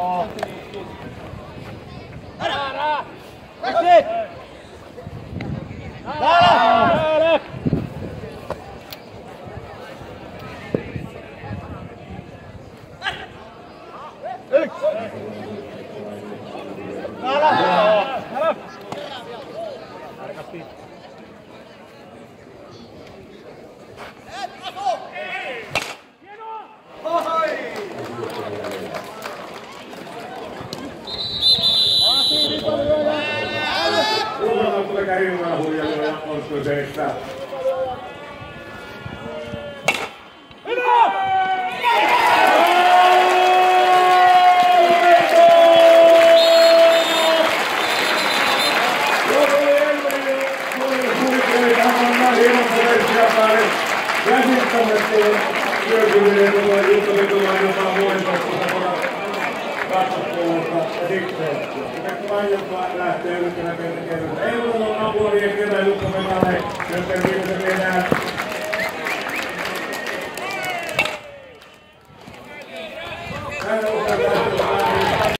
어. 나라! 나라! 나라! 나 Karimaa-huijailuja on kyseessä. käsittämättömän työkyvyllinen tulee juttavetomaan jopa vuositokkuuta katsottuvuutta ja siksi. Vaikka lähtee yrittämään kertaa kertaa. direktörler Luka-Metállal következőközökében. Hello, Luka-Metállal!